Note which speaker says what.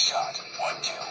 Speaker 1: shot, one kill.